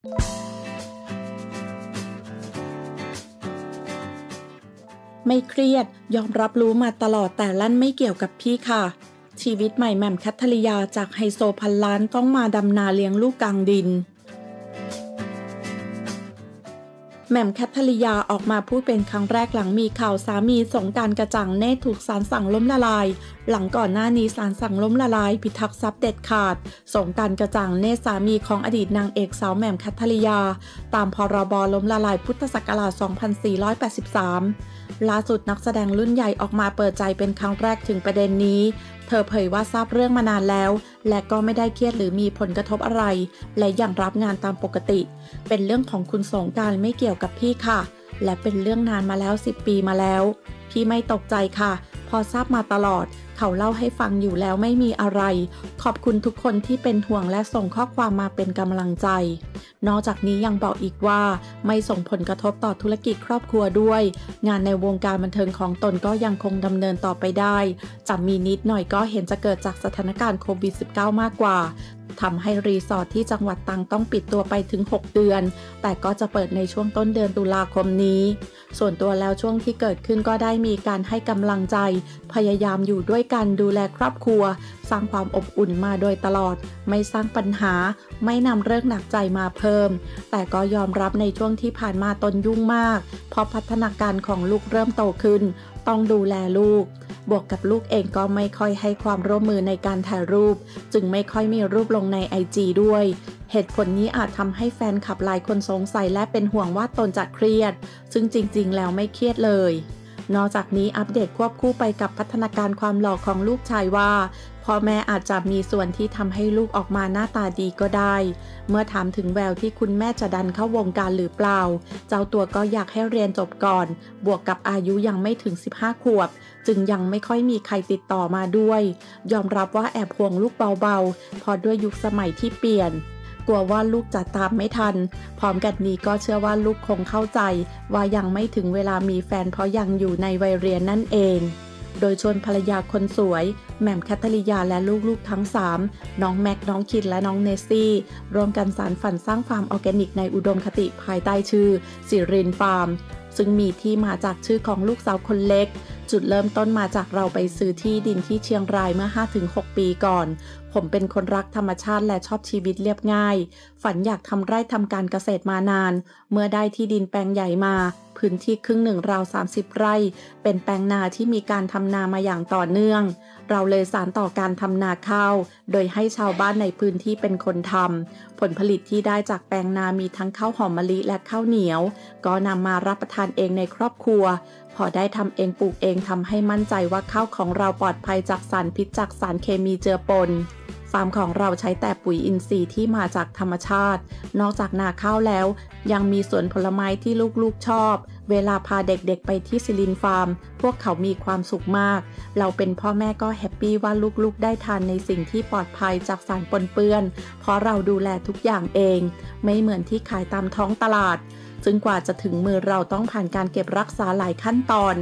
ไม่เครียดยอมรับรู้มาตลอดแต่ลั่นไม่เกี่ยวกับพี่ค่ะ ชีวิตใหม่แหม่มแคทธอรียาจากไฮโซพันล้านต้องมาดำนาเลี้ยงลูกกลางดินแหม่มแคทธอรียาออกมาพูดเป็นครั้งแรกหลังมีข่าวสามีสงการกระจ่างเนตถูกศาลสั่งล้มละลาย หลังก่อนหน้านี้ศาลสั่งล้มละลาย พิทักษ์ทรัพย์เด็ดขาด สงการกระจ่างเนตสามีของอดีตนางเอกสาวแหม่มแคทธรียา ตามพรบล้มละลายพุทธศักราช 2483 ล่าสุดนักแสดงรุ่นใหญ่ออกมาเปิดใจเป็นครั้งแรกถึงประเด็นนี้ เธอเผยว่าทราบเรื่องมานานแล้ว และก็ไม่ได้เครียดหรือมีผลกระทบอะไร และยังรับงานตามปกติ เป็นเรื่องของคุณสงการไม่เกี่ยวกับพี่ค่ะ และเป็นเรื่องนานมาแล้ว 10 ปีมาแล้ว พี่ไม่ตกใจค่ะ พอทราบมาตลอด เขาเล่าให้ฟังอยู่แล้วไม่มีอะไร ขอบคุณทุกคนที่เป็นห่วงและส่งข้อความมาเป็นกำลังใจ นอกจากนี้ยังบอกอีกว่าไม่ส่งผลกระทบต่อธุรกิจครอบครัวด้วย งานในวงการบันเทิงของตนก็ยังคงดำเนินต่อไปได้จะมีนิดหน่อยก็เห็นจะเกิดจากสถานการณ์โควิด -19 มากกว่า ทำให้รีสอร์ทที่จังหวัดตังต้องปิดตัวไปถึง 6 เดือน แต่ก็จะเปิดในช่วงต้นเดือนตุลาคมนี้ ส่วนตัวแล้วช่วงที่เกิดขึ้นก็ได้มีการให้กำลังใจ พยายามอยู่ด้วยกันดูแลครอบครัว สร้างความอบอุ่นมาโดยตลอด ไม่สร้างปัญหา ไม่นำเรื่องหนักใจมาเพิ่ม แต่ก็ยอมรับในช่วงที่ผ่านมาตนยุ่งมาก เพราะพัฒนาการของลูกเริ่มโตขึ้น ต้องดูแลลูก บวกกับลูกเองก็ไม่ค่อยให้ความร่วมมือในการถ่ายรูป จึงไม่ค่อยมีรูปลงในไอจด้วย เหตุผลนี้อาจทำให้แฟนคลับหลายคนสงสัยและเป็นห่วงว่าตนจะเครียด ซึ่งจริง ๆ แล้วไม่เครียดเลยนอกจากนี้อัปเดตควบคู่ไปกับพัฒนาการความหล่อของลูกชายว่า พ่อแม่อาจจะมีส่วนที่ทำให้ลูกออกมาหน้าตาดีก็ได้ เมื่อถามถึงแววที่คุณแม่จะดันเข้าวงการหรือเปล่า เจ้าตัวก็อยากให้เรียนจบก่อน บวกกับอายุยังไม่ถึง 15 ขวบ จึงยังไม่ค่อยมีใครติดต่อมาด้วย ยอมรับว่าแอบห่วงลูกเบาๆ พอด้วยยุคสมัยที่เปลี่ยนกลัวว่าลูกจะตามไม่ทัน พร้อมกันนี้ก็เชื่อว่าลูกคงเข้าใจ ว่ายังไม่ถึงเวลามีแฟนเพราะยังอยู่ในวัยเรียนนั่นเอง โดยชวนภรรยาคนสวย แหม่มคัทลียาและลูกๆทั้ง 3 น้องแม็ก น้องคิดและน้องเนสซี่ร่วมกันสานฝันสร้างฟาร์มออร์แกนิกในอุดมคติภายใต้ชื่อสิรินฟาร์ม ซึ่งมีที่มาจากชื่อของลูกสาวคนเล็ก จุดเริ่มต้นมาจากเราไปซื้อที่ดินที่เชียงรายเมื่อ 5-6 ปีก่อน ผมเป็นคนรักธรรมชาติและชอบชีวิตเรียบง่าย ฝันอยากทำไร่ทำการเกษตรมานาน เมื่อได้ที่ดินแปลงใหญ่มา พื้นที่ครึ่งหนึ่งราว 30 ไร่ เป็นแปลงนาที่มีการทำนามาอย่างต่อเนื่อง เราเลยสารต่อการทำนาข้าว โดยให้ชาวบ้านในพื้นที่เป็นคนทำผลผลิตที่ได้จากแปลงนามีทั้งข้าวหอมมะลิและข้าวเหนียว ก็นำมารับประทานเองในครอบครัว พอได้ทำเองปลูกเองทำให้มั่นใจว่าข้าวของเราปลอดภัยจากสารพิษจากสารเคมีเจือปนฟาร์มของเราใช้แต่ปุ๋ยอินทรีย์ที่มาจากธรรมชาติ นอกจากนาข้าวแล้ว ยังมีสวนผลไม้ที่ลูกๆชอบ เวลาพาเด็กๆไปที่ซิลินฟาร์ม พวกเขามีความสุขมาก เราเป็นพ่อแม่ก็ happy ว่าลูกๆได้ทานในสิ่งที่ปลอดภัยจากสารปนเปื้อน เพราะเราดูแลทุกอย่างเอง ไม่เหมือนที่ขายตามท้องตลาด ซึ่งกว่าจะถึงมือเราต้องผ่านการเก็บรักษาหลายขั้นตอน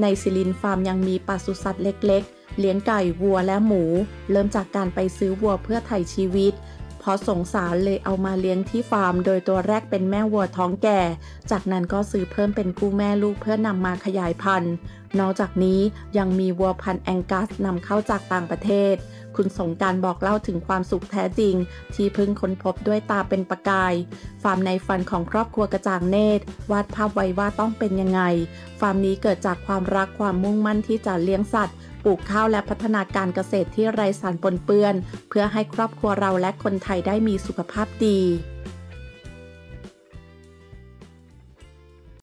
ในซิลินฟาร์มยังมีปศุสัตว์เล็ก ๆ เลี้ยงไก่วัวและหมู เริ่มจากการไปซื้อวัวเพื่อไถ่ชีวิตพอสงสารเลยเอามาเลี้ยงที่ฟาร์ม โดยตัวแรกเป็นแม่วัวท้องแก่ จากนั้นก็ซื้อเพิ่มเป็นคู่แม่ลูกเพื่อนำมาขยายพันธุ์ นอกจากนี้ยังมีวัวพันธุ์แองกัสนำเข้าจากต่างประเทศ คุณสงการบอกเล่าถึงความสุขแท้จริง ที่เพิ่งค้นพบด้วยตาเป็นประกาย ฟาร์มในฝันของครอบครัวกระจ่างเนตร วาดภาพไว้ว่าต้องเป็นยังไง ฟาร์มนี้เกิดจากความรักความมุ่งมั่นที่จะเลี้ยงสัตว์ปลูกข้าวและพัฒนาการเกษตรที่ไร้สารปนเปื้อน เพื่อให้ครอบครัวเราและคนไทยได้มีสุขภาพดี